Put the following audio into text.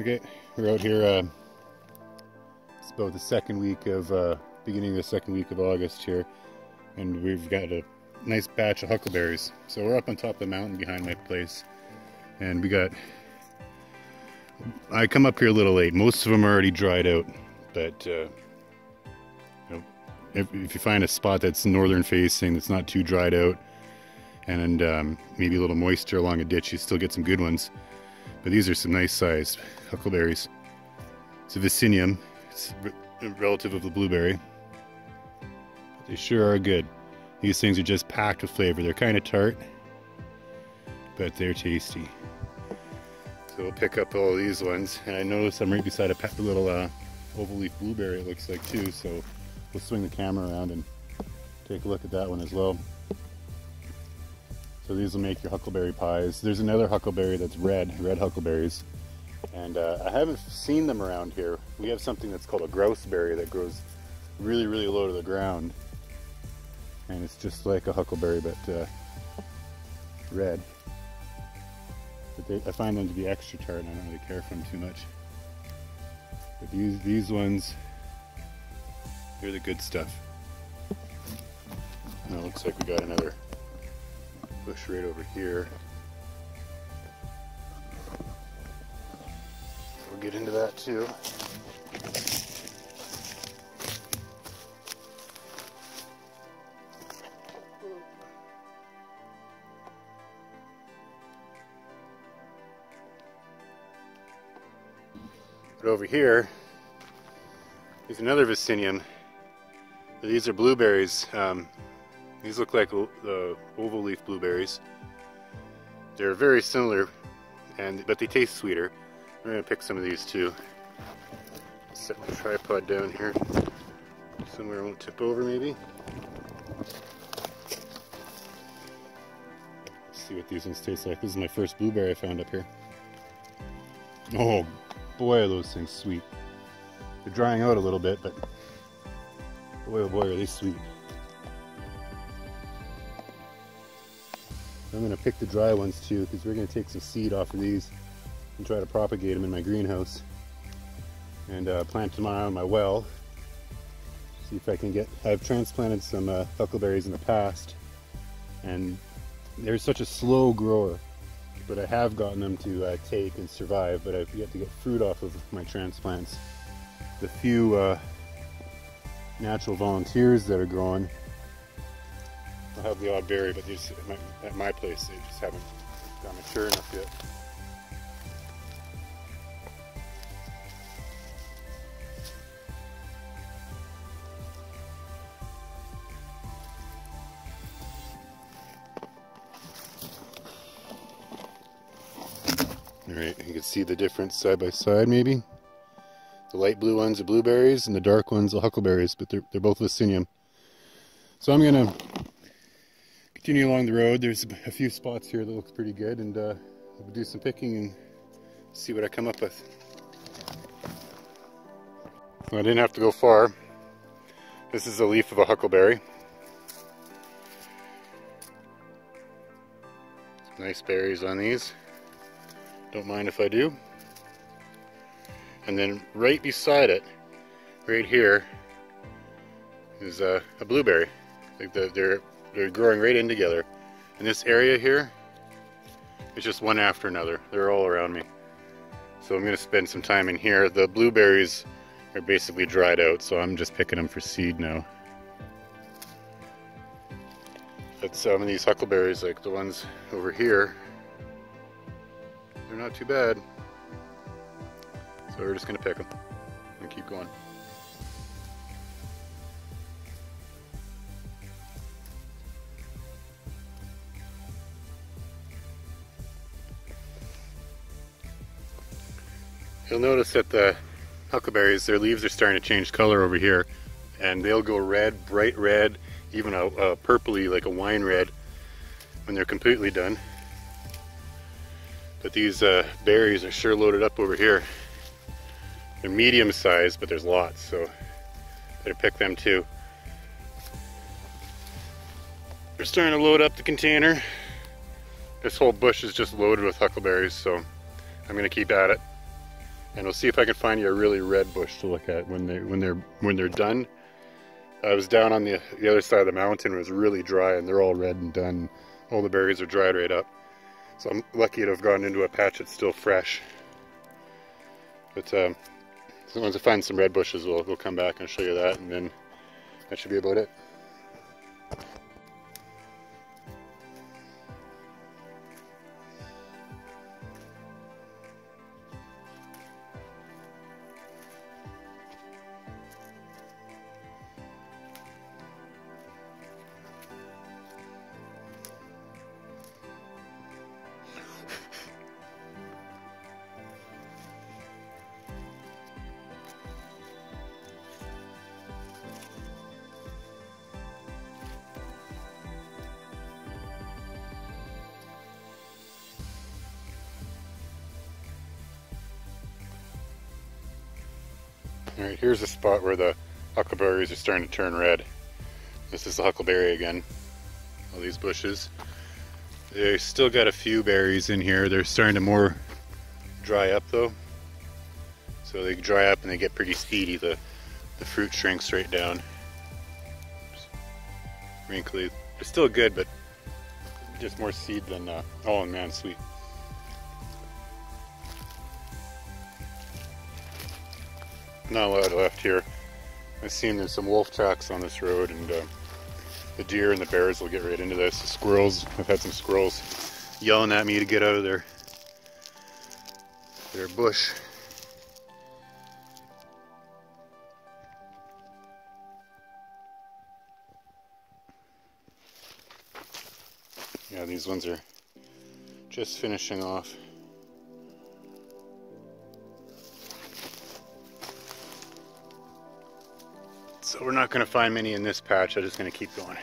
Okay, we're out here. Uh, it's about the second week of, uh, beginning of the second week of August here, and we've got a nice batch of huckleberries. So we're up on top of the mountain behind my place, and we got. I come up here a little late. Most of them are already dried out, but uh, you know, if, if you find a spot that's northern facing, that's not too dried out, and um, maybe a little moisture along a ditch, you still get some good ones. But these are some nice sized huckleberries. It's a Vaccinium. It's a relative of the blueberry. They sure are good. These things are just packed with flavor. They're kind of tart, but they're tasty. So we'll pick up all these ones. And I notice I'm right beside a little uh, oval leaf blueberry, it looks like too. So we'll swing the camera around and take a look at that one as well. So these will make your huckleberry pies. There's another huckleberry that's red, red huckleberries. And uh, I haven't seen them around here. We have something that's called a grouseberry that grows really, really low to the ground. And it's just like a huckleberry, but uh, red. But they, I find them to be extra tart and I don't really care for them too much. But these, these ones, they're the good stuff. Now it looks like we got another right over here. We'll get into that too. But over here is another Vaccinium. These are blueberries. Um, these look like uh, the oval leaf blueberries. They're very similar, and but they taste sweeter. We're gonna pick some of these too. Set the tripod down here, somewhere I won't tip over maybe. Let's see what these ones taste like. This is my first blueberry I found up here. Oh boy, are those things sweet. They're drying out a little bit, but boy oh boy are they sweet. I'm going to pick the dry ones too because we're going to take some seed off of these and try to propagate them in my greenhouse and uh, plant them on my well. See if I can get, I've transplanted some uh, huckleberries in the past and they're such a slow grower but I have gotten them to uh, take and survive but I've yet to get fruit off of my transplants. The few uh, natural volunteers that are growing I'll have the odd berry, but these at my, at my place they just haven't got mature enough yet. Alright, you can see the difference side by side maybe. The light blue ones are blueberries and the dark ones are huckleberries, but they're, they're both Vaccinium. So I'm going to continue along the road. There's a few spots here that looks pretty good and uh, we'll do some picking and see what I come up with. I didn't have to go far. This is a leaf of a huckleberry. Nice berries on these. Don't mind if I do. And then right beside it, right here, is a, a blueberry. Like the, they're they're growing right in together. And this area here, it's just one after another. They're all around me. So I'm going to spend some time in here. The blueberries are basically dried out, so I'm just picking them for seed now. But some of these huckleberries, like the ones over here, they're not too bad. So we're just going to pick them and keep going. You'll notice that the huckleberries, their leaves are starting to change color over here and they'll go red, bright red, even a, a purpley like a wine red when they're completely done. But these uh, berries are sure loaded up over here. They're medium sized, but there's lots, so better pick them too. They're starting to load up the container. This whole bush is just loaded with huckleberries, so I'm gonna keep at it and we'll see if I can find you a really red bush to look at when they when they're when they're done. I was down on the the other side of the mountain. It was really dry, and they're all red and done. All the berries are dried right up. So I'm lucky to have gone into a patch that's still fresh. But um, once I find some red bushes, we'll we'll come back and show you that, and then that should be about it. All right, here's a spot where the huckleberries are starting to turn red. This is the huckleberry again. All these bushes. They still got a few berries in here. They're starting to more dry up though. So they dry up and they get pretty speedy. The, the fruit shrinks right down. Wrinkly. They're still good, but just more seed than, uh, oh man, sweet. Not a lot left here. I've seen there's some wolf tracks on this road and uh, the deer and the bears will get right into this. The squirrels, I've had some squirrels yelling at me to get out of their, their bush. Yeah, these ones are just finishing off. So we're not going to find many in this patch. I'm just going to keep going.